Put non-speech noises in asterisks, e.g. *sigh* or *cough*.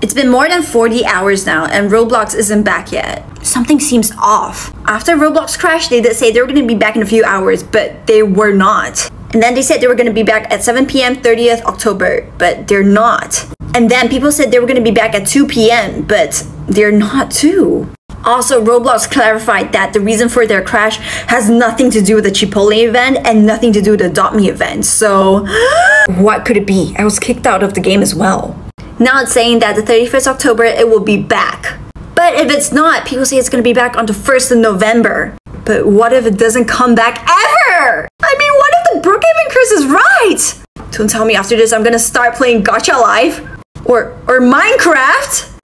It's been more than 40 hours now and Roblox isn't back yet. Something seems off. After Roblox crashed, they did say they were gonna be back in a few hours, but they were not. And then they said they were gonna be back at 7 p.m. 30th October, but they're not. And then people said they were gonna be back at 2 p.m., but they're not too. Also, Roblox clarified that the reason for their crash has nothing to do with the Chipotle event and nothing to do with the Dot Me event. So, *gasps* what could it be? I was kicked out of the game as well. Now it's saying that the 31st October it will be back. But if it's not, people say it's gonna be back on the 1st of November. But what if it doesn't come back ever? I mean, what if the Brookhaven curse is right? Don't tell me after this I'm gonna start playing Gacha Life or or Minecraft.